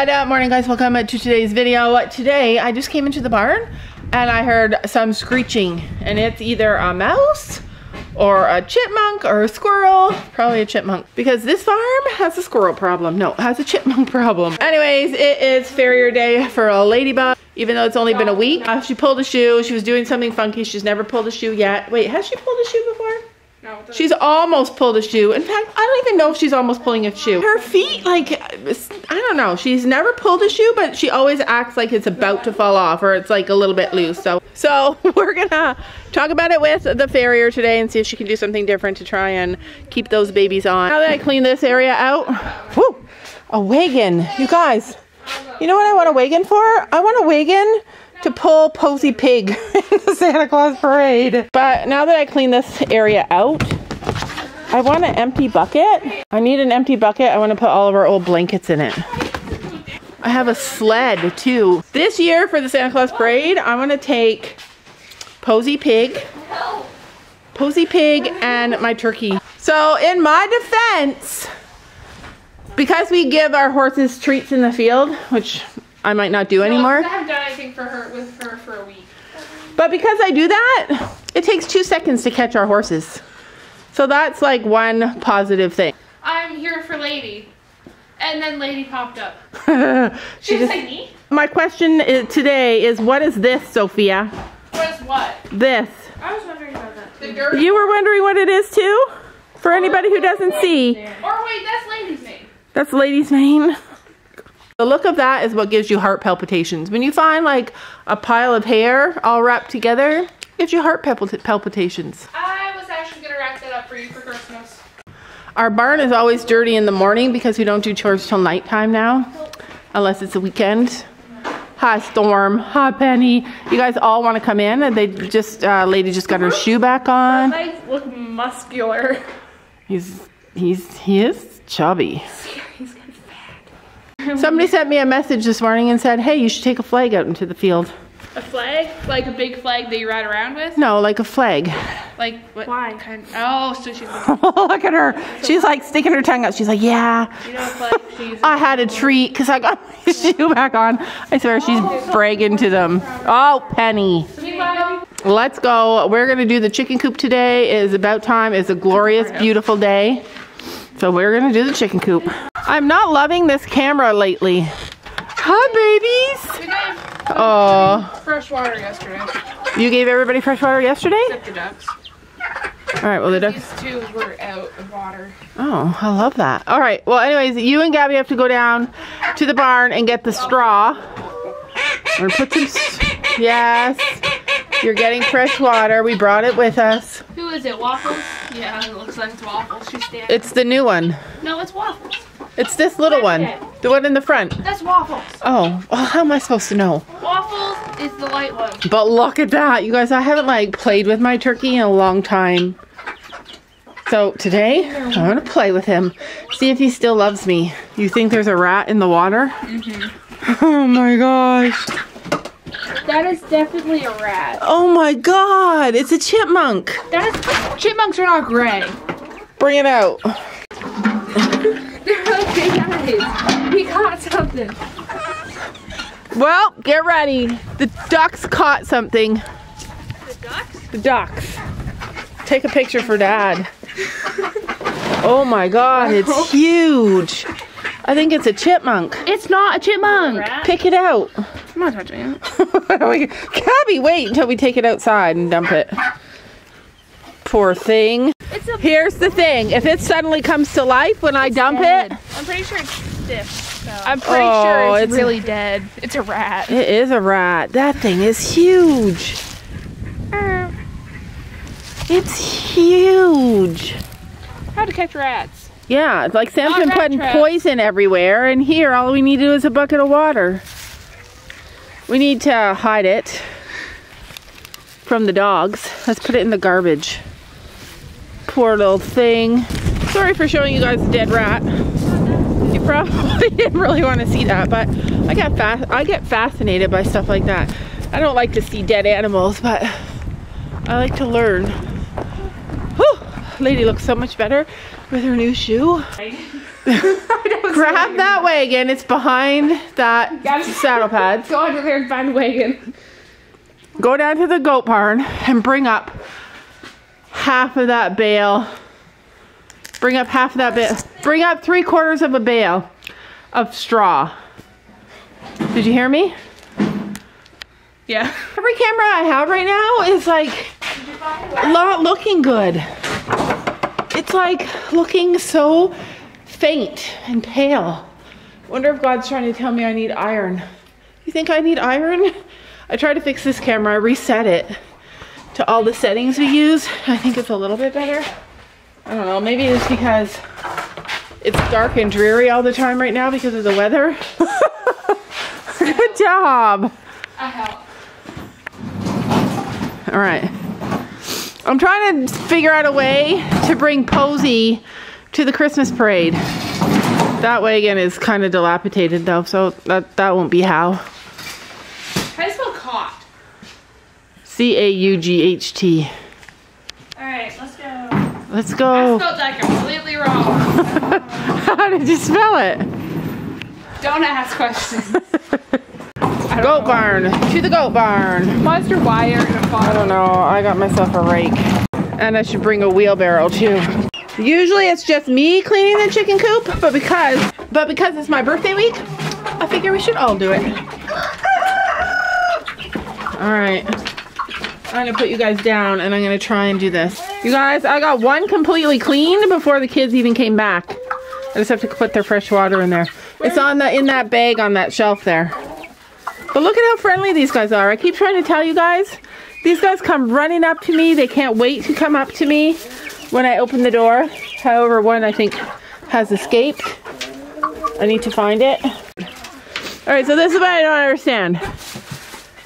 Good uh, morning guys, welcome to today's video. Today I just came into the barn and I heard some screeching and it's either a mouse or a chipmunk or a squirrel, probably a chipmunk because this farm has a squirrel problem. No, it has a chipmunk problem. Anyways, it is farrier day for a ladybug even though it's only been a week. Uh, she pulled a shoe, she was doing something funky, she's never pulled a shoe yet. Wait, has she pulled a shoe before? She's almost pulled a shoe. In fact, I don't even know if she's almost pulling a shoe. Her feet, like, I don't know. She's never pulled a shoe, but she always acts like it's about to fall off or it's like a little bit loose. So, so we're gonna talk about it with the farrier today and see if she can do something different to try and keep those babies on. Now that I clean this area out, whoo, a wagon. You guys, you know what I want a wagon for? I want a wagon to pull Posy Pig in the Santa Claus parade. But now that I clean this area out, I want an empty bucket. I need an empty bucket. I want to put all of our old blankets in it. I have a sled too. This year for the Santa Claus parade, I'm to take Posy Pig, Posy Pig, and my turkey. So in my defense, because we give our horses treats in the field, which I might not do anymore. I haven't done anything for her with her for a week. But because I do that, it takes two seconds to catch our horses. So that's like one positive thing. I'm here for Lady. And then Lady popped up. she She just, like me? my question i- today is what is this, Sophia? What is what? This. I was wondering about that. The dirt. You were wondering what it is too? For oh, anybody who doesn't see, Or wait, that's Lady's name. that's lady's mane. The look of that is what gives you heart palpitations. When you find like a pile of hair all wrapped together, it gives you heart palpit- palpitations. I was actually gonna wrap that up for you for Christmas. Our barn is always dirty in the morning because we don't do chores till nighttime now, unless it's a weekend. Hi, Storm. Hi, Penny. You guys all want to come in, and they just uh, lady just got her shoe back on. Legs look muscular. He's he's he is chubby. He's kind of fat. Somebody sent me a message this morning and said, "Hey, you should take a flag out into the field." A flag? Like a big flag that you ride around with? No, like a flag. Like what Why? kind Oh, so she's like, Look at her. She's like sticking her tongue out. She's like, "Yeah." you know flag I had a treat because I got my shoe back on. I swear she's bragging to them. Oh, Penny. Let's go. We're going to do the chicken coop today. It is about time. It's a glorious, beautiful day. So we're going to do the chicken coop. I'm not loving this camera lately. Hi, babies. Oh, fresh water yesterday. you gave everybody fresh water yesterday? Except the ducks. All right, well, the ducks. These two were out of water. Oh, I love that. All right, well, anyways, you and Gabby have to go down to the barn and get the straw. We're gonna put some. s- Yes, you're getting fresh water. We brought it with us. Who is it? Waffles? Yeah, it looks like it's Waffles. She's standing. It's the new one. no, it's Waffles. It's this little one, the one in the front. That's Waffles. Oh, well, how am I supposed to know? Waffles is the light one. But look at that, you guys. I haven't like played with my turkey in a long time. So today, I'm gonna play with him, see if he still loves me. You think there's a rat in the water? Mm -hmm. Oh my gosh. That is definitely a rat. Oh my god, it's a chipmunk. That is chipmunks are not gray. Bring it out. They're like big eyes. We caught something. Well, get ready. The ducks caught something. The ducks? The ducks. Take a picture for dad. Oh my god, it's huge. I think it's a chipmunk. It's not a chipmunk. Pick it out. I'm not touching it. Gabby, wait until we take it outside and dump it. Poor thing. It's a Here's the thing. If it suddenly comes to life when I dump it, I'm pretty sure it's stiff. So. I'm pretty Oh, sure it's, it's- really dead. It's a rat. it is a rat. That thing is huge. It's huge. How to catch rats. Yeah, it's like Sam's Not been putting traps. poison everywhere, and here all we need to do is a bucket of water. We need to hide it from the dogs. Let's put it in the garbage. Poor little thing. Sorry for showing you guys a dead rat. You probably didn't really want to see that, but I get fa- I get fascinated by stuff like that. I don't like to see dead animals, but I like to learn. Whew, lady looks so much better with her new shoe. Grab that wagon. It's behind that saddle pads. Go under there and find a wagon. Go down to the goat barn and bring up half of that bale. Bring up half of that bale. Bring up three quarters of a bale of straw. Did you hear me? Yeah. Every camera I have right now is like not looking good. It's like looking so faint and pale. Wonder if God's trying to tell me I need iron. You think I need iron? I tried to fix this camera, I reset it to all the settings we use. I think it's a little bit better. I don't know, maybe it's because it's dark and dreary all the time right now because of the weather. Good job. I help. All right. I'm trying to figure out a way to bring Posey to the Christmas parade. That wagon is kind of dilapidated though, so that, that won't be how. How do you spell caught? C-A-U-G-H-T. Alright, let's go. Let's go. I spelled that completely wrong. How did you spell it? Don't ask questions. Goat know. barn. To the goat barn. Monster wire in a I bottle. don't know. I got myself a rake. And I should bring a wheelbarrow too. Usually it's just me cleaning the chicken coop, but because but because it's my birthday week, I figure we should all do it. All right. I'm gonna put you guys down and I'm gonna try and do this. You guys, I got one completely cleaned before the kids even came back. I just have to put their fresh water in there. It's on the in that bag on that shelf there. But look at how friendly these guys are. I keep trying to tell you guys. These guys come running up to me. They can't wait to come up to me when I open the door. However, one I think has escaped. I need to find it. All right, so this is what I don't understand.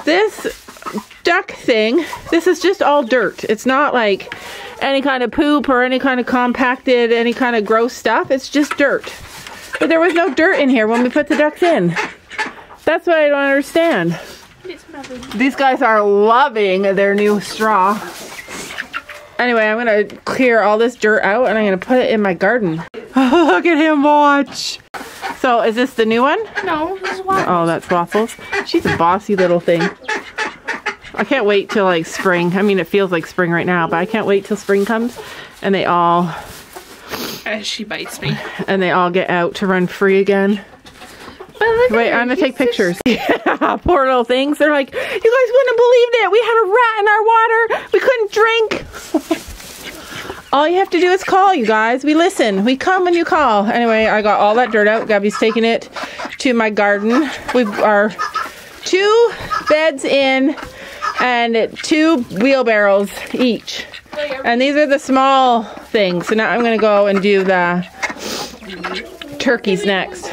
This duck thing, this is just all dirt. It's not like any kind of poop or any kind of compacted, any kind of gross stuff. It's just dirt. But there was no dirt in here when we put the ducks in. That's what I don't understand. These guys are loving their new straw. Anyway, I'm gonna clear all this dirt out and I'm gonna put it in my garden. Look at him watch. So is this the new one? No, this is why. Oh, that's Waffles. She's a bossy little thing. I can't wait till like spring. I mean, it feels like spring right now, but I can't wait till spring comes and they all As she bites me. and they all get out to run free again. Wait, I'm gonna take pictures. Yeah, poor little things. They're like, you guys wouldn't believe it. We had a rat in our water. We couldn't drink. All you have to do is call, you guys. We listen. We come when you call. Anyway, I got all that dirt out. Gabby's taking it to my garden. We are two beds in and two wheelbarrows each. And these are the small things. So now I'm gonna go and do the turkeys next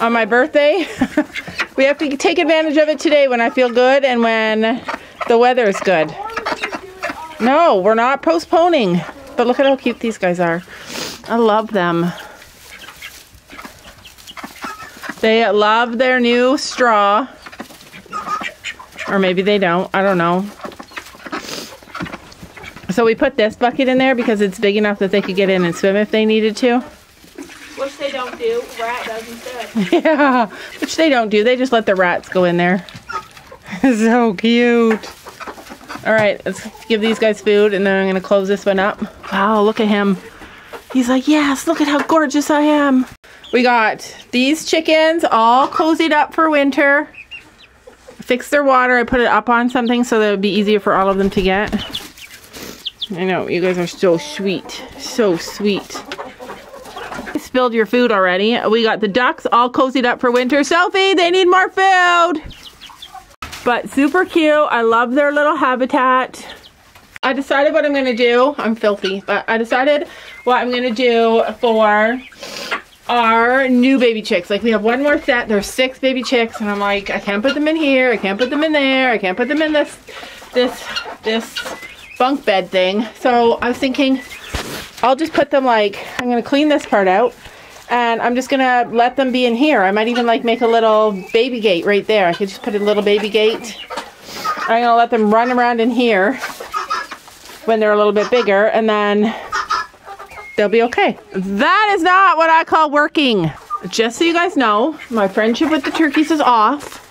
on my birthday. we have to take advantage of it today when I feel good and when the weather is good. No, we're not postponing. But look at how cute these guys are. I love them. They love their new straw. Or maybe they don't. I don't know. So we put this bucket in there because it's big enough that they could get in and swim if they needed to. which they don't do. Rat does instead. Yeah, which they don't do. They just let the rats go in there. so cute. All right, let's give these guys food and then I'm gonna close this one up. Wow, look at him. He's like, yes, look at how gorgeous I am. We got these chickens all cozied up for winter. Fixed their water. I put it up on something so that it would be easier for all of them to get. I know, you guys are so sweet. So sweet spilled your food already. We got the ducks all cozied up for winter. Sophie, they need more food. But super cute. I love their little habitat. I decided what I'm gonna do. I'm filthy, but I decided what I'm gonna do for our new baby chicks. Like we have one more set. There's six baby chicks, and I'm like, I can't put them in here. I can't put them in there. I can't put them in this, this, this bunk bed thing. So I was thinking, I'll just put them like, I'm gonna clean this part out and I'm just gonna let them be in here. I might even like make a little baby gate right there. I could just put a little baby gate. I'm gonna let them run around in here when they're a little bit bigger and then they'll be okay. That is not what I call working. Just so you guys know, my friendship with the turkeys is off.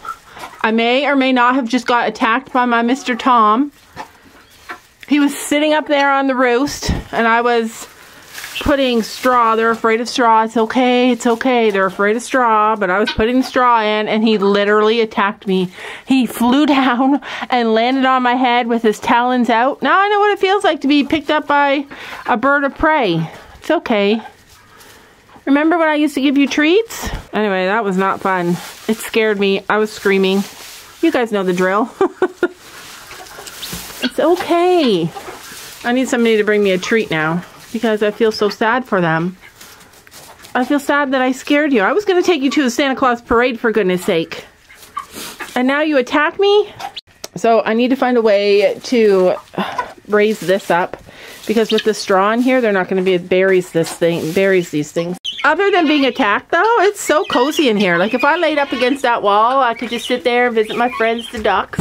I may or may not have just got attacked by my Mr. Tom. He was sitting up there on the roost and I was putting straw. They're afraid of straw. It's okay. It's okay. They're afraid of straw. But I was putting straw in and he literally attacked me. He flew down and landed on my head with his talons out. Now I know what it feels like to be picked up by a bird of prey. It's okay. Remember when I used to give you treats? Anyway, that was not fun. It scared me. I was screaming. You guys know the drill. it's okay. I need somebody to bring me a treat now because I feel so sad for them. I feel sad that I scared you. I was going to take you to the Santa Claus parade for goodness sake. And now you attack me? So I need to find a way to raise this up because with the straw in here, they're not going to be berries this thing, berries these things. Other than being attacked though, it's so cozy in here. Like if I laid up against that wall, I could just sit there and visit my friends, the ducks.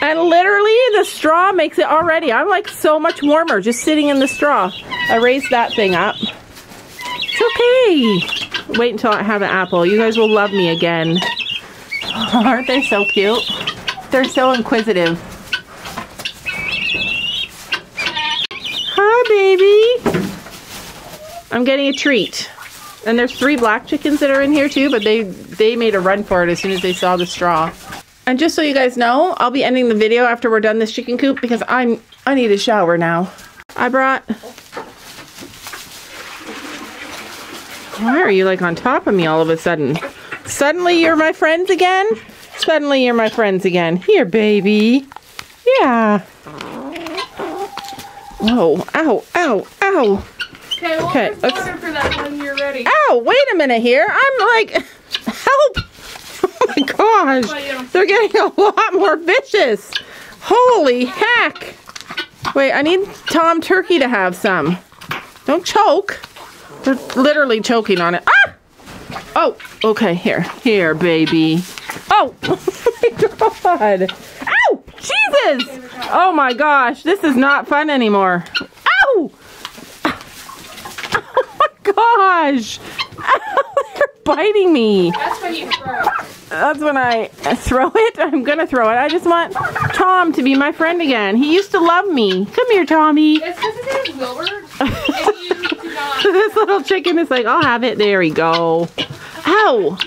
And literally the straw makes it already. I'm like so much warmer just sitting in the straw. I raised that thing up. It's okay. Wait until I have an apple. You guys will love me again. Aren't they so cute? They're so inquisitive. Hi, baby. I'm getting a treat. And there's three black chickens that are in here too, but they, they made a run for it as soon as they saw the straw. And just so you guys know, I'll be ending the video after we're done this chicken coop because I'm I need a shower now. I brought Why are you like on top of me all of a sudden? Suddenly you're my friends again? Suddenly you're my friends again. Here, baby. Yeah. Whoa. Ow, ow, ow. Okay, well, Okay, let's- water for that when you're ready. Ow, wait a minute here. I'm like, help. Oh my gosh. Well, you don't- They're getting a lot more vicious. Holy heck. Wait, I need Tom Turkey to have some. Don't choke. They're literally choking on it. Ah! Oh, okay, here. Here, baby. Oh, oh my god. Ow! Jesus! Oh my gosh, this is not fun anymore. Ow! Oh my gosh! Ow, they're biting me. That's when you throw. That's when I throw it. I'm gonna throw it. I just want Tom to be my friend again. He used to love me. Come here, Tommy. Because his name's Wilbur, you this little chicken is like, I'll have it. There we go. Ow!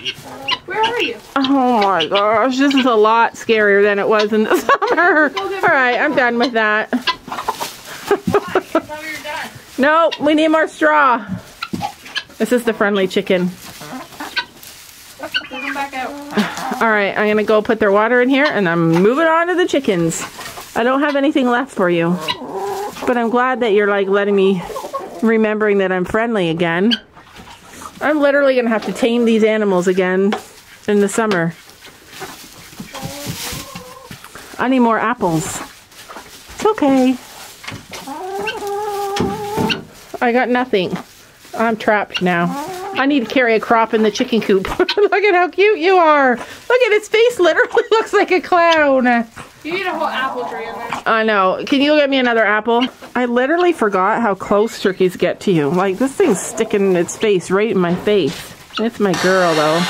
Where are you? Oh my gosh, this is a lot scarier than it was in the summer. All right, I'm done with that. Tell me you're done. No, we need more straw. This is the friendly chicken. Come back out. All right, I'm gonna go put their water in here and I'm moving on to the chickens. I don't have anything left for you, but I'm glad that you're like letting me, remembering that I'm friendly again. I'm literally gonna have to tame these animals again in the summer. I need more apples. It's okay. I got nothing. I'm trapped now. I need to carry a crop in the chicken coop. Look at how cute you are. Look at his face literally looks like a clown. You need a whole apple tree in there. I know. Can you get me another apple? I literally forgot how close turkeys get to you. Like this thing's sticking its face right in my face. It's my girl though.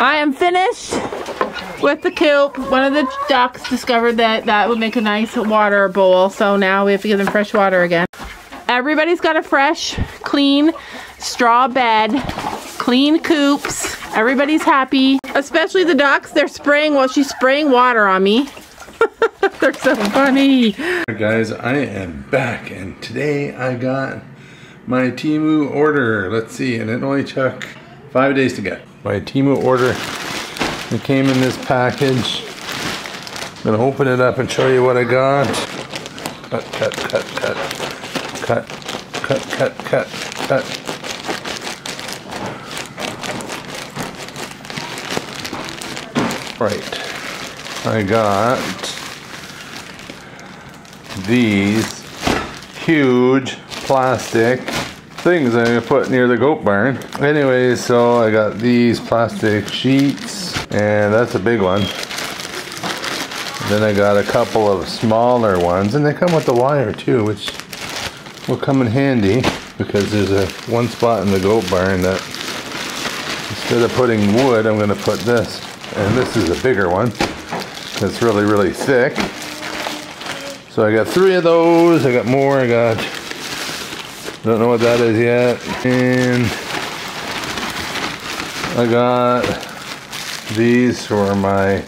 I am finished with the coop. One of the ducks discovered that that would make a nice water bowl. So now we have to give them fresh water again. Everybody's got a fresh, clean straw bed, clean coops. Everybody's happy, especially the ducks. They're spraying, well, she's spraying water on me. They're so funny. Alright, guys, I am back and today I got my Temu order. Let's see, and it only took five days to get. My Temu order, it came in this package. I'm gonna open it up and show you what I got. Cut, cut, cut, cut, cut, cut, cut, cut, cut. Right, I got these huge plastic things I'm gonna put near the goat barn. Anyways, so I got these plastic sheets, and that's a big one. Then I got a couple of smaller ones, and they come with the wire too, which will come in handy. because there's a one spot in the goat barn that instead of putting wood, I'm gonna put this. And this is a bigger one. It's really, really thick. So I got three of those. I got more. I got, don't know what that is yet. And I got these for my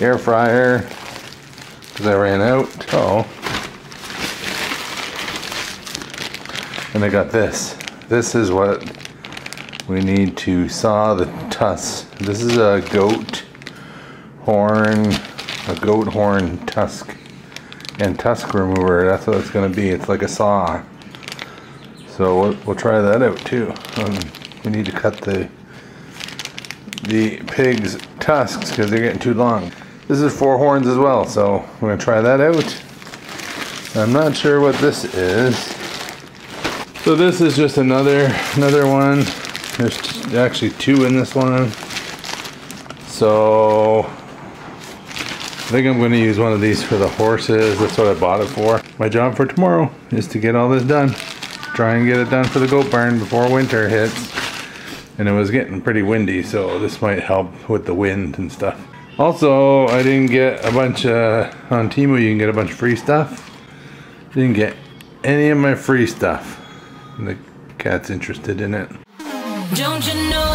air fryer because I ran out. Oh. And I got this. This is what we need to saw the tusks. This is a goat horn, a goat horn tusk and tusk remover. That's what it's going to be. It's like a saw. So we'll, we'll try that out too. Um, we need to cut the the pig's tusks because they're getting too long. This is four horns as well, so we're going to try that out. I'm not sure what this is. So this is just another another one. There's actually two in this one. So I think I'm going to use one of these for the horses. That's what I bought it for. My job for tomorrow is to get all this done. Try and get it done for the goat barn before winter hits. And it was getting pretty windy, so this might help with the wind and stuff. Also, I didn't get a bunch of, on Temu you can get a bunch of free stuff. Didn't get any of my free stuff. The cat's interested in it. Don't you know?